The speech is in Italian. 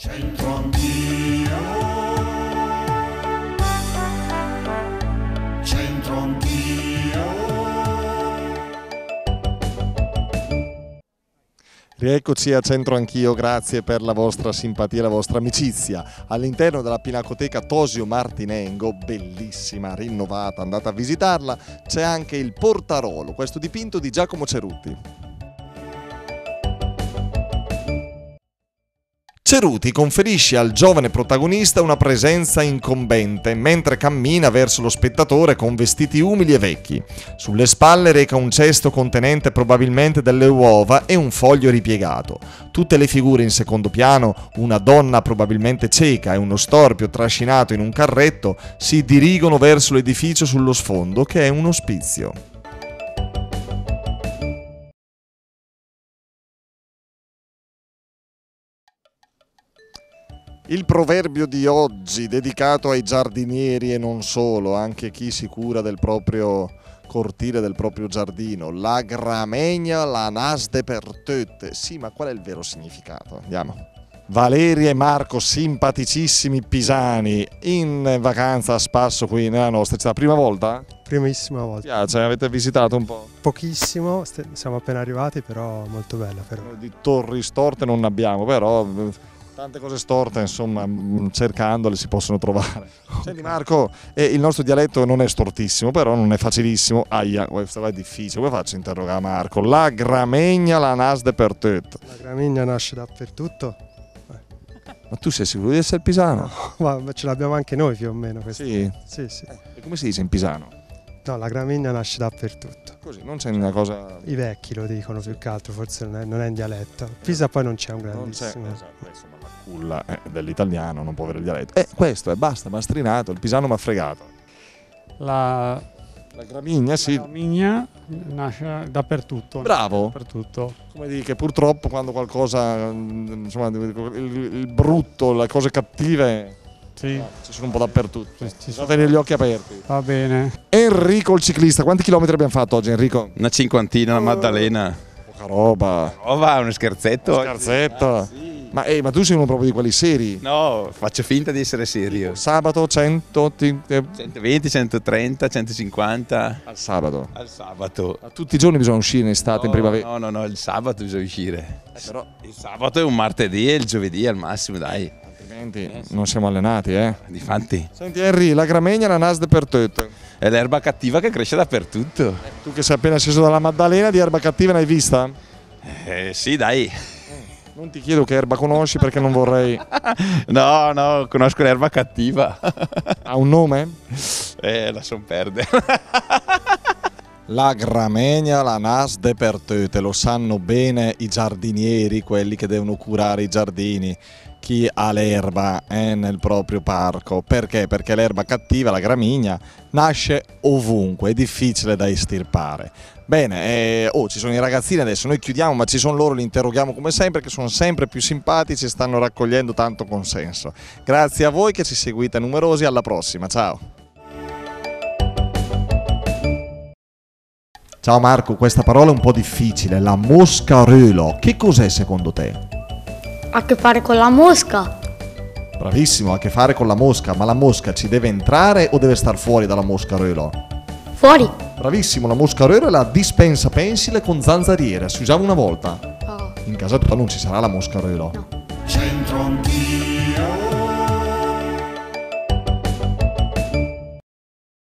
C'entro anch'io. C'entro anch'io. Rieccoci a centro anch'io, grazie per la vostra simpatia e la vostra amicizia. All'interno della Pinacoteca Tosio Martinengo, bellissima, rinnovata, andate a visitarla, c'è anche il Portarolo, questo dipinto di Giacomo Cerutti. Ceruti conferisce al giovane protagonista una presenza incombente mentre cammina verso lo spettatore con vestiti umili e vecchi. Sulle spalle reca un cesto contenente probabilmente delle uova e un foglio ripiegato. Tutte le figure in secondo piano, una donna probabilmente cieca e uno storpio trascinato in un carretto, si dirigono verso l'edificio sullo sfondo che è un ospizio. Il proverbio di oggi, dedicato ai giardinieri e non solo, anche chi si cura del proprio cortile, del proprio giardino. La gramegna, la nasde per tutte. Sì, ma qual è il vero significato? Andiamo. Valeria e Marco, simpaticissimi pisani, in vacanza a spasso qui nella nostra città. Prima volta? Primissima Mi volta. piace, avete visitato un po'? Pochissimo, siamo appena arrivati, però molto bella però. Di torri storte non ne abbiamo, però tante cose storte, insomma, mh, cercandole si possono trovare. Senti Marco, eh, il nostro dialetto non è stortissimo, però non è facilissimo. Aia, questo è difficile. Come faccio a interrogare Marco? La gramegna, la nasde per tutto. La gramigna nasce dappertutto, Ma tu sei sicuro di essere pisano? ma ma ce l'abbiamo anche noi più o meno. questa. Sì. Sì, sì. E come si dice in pisano? No, la gramigna nasce dappertutto. Così, non c'è una cosa... I vecchi lo dicono più che altro, forse non è, non è in dialetto. Pisa poi non c'è un Non c'è, grandissimo. esatto, insomma, la culla eh, dell'italiano, non può avere il dialetto. E questo è, basta, m'ha strinato, il pisano mi ha fregato. La, La gramigna, sì. la migna nasce dappertutto. Bravo. Dappertutto. come dire che purtroppo quando qualcosa mm, insomma il, il brutto le cose cattive Sì, ci sono un po' dappertutto ci- sono. tenere gli occhi aperti va bene. Enrico il ciclista quanti chilometri abbiamo fatto oggi Enrico? Una cinquantina, la Maddalena. poca roba Oh, va, uno scherzetto. oggi. scherzetto Ah, sì. ma, eh, ma tu sei uno proprio di quelli seri No, faccio finta di essere serio. sabato 100 ti- eh, 120, 130, 150 al sabato al sabato. Ma tutti i giorni bisogna uscire in estate in No, primavera No, no, no, il sabato bisogna uscire. Eh, però Il sabato è un martedì e il giovedì al massimo, dai. Altrimenti non siamo allenati eh Difatti, senti Henry la gramegna la nasde per tutto è l'erba cattiva che cresce dappertutto. tu che sei appena sceso dalla Maddalena di erba cattiva ne hai vista? Eh, sì, dai. non ti chiedo che erba conosci perché non vorrei No, no, conosco l'erba cattiva. ha un nome? eh, lasciamo perdere. La gramegna, la nasde per te, lo sanno bene i giardinieri, quelli che devono curare i giardini, chi ha l'erba eh, nel proprio parco. Perché? Perché l'erba cattiva, la gramigna, nasce ovunque, è difficile da estirpare. Bene, eh, oh, ci sono i ragazzini adesso, noi chiudiamo, ma ci sono loro, li interroghiamo come sempre, che sono sempre più simpatici e stanno raccogliendo tanto consenso. Grazie a voi che ci seguite numerosi, alla prossima, ciao! Ciao Marco, questa parola è un po' difficile, la moscarello. Che cos'è secondo te? Ha a che fare con la mosca? Bravissimo, ha a che fare con la mosca, ma la mosca ci deve entrare o deve star fuori dalla moscarello? Fuori? Bravissimo, la moscarello è la dispensa pensile con zanzariere, si usava una volta. Oh. In casa tua non ci sarà la moscarello. No. C'entro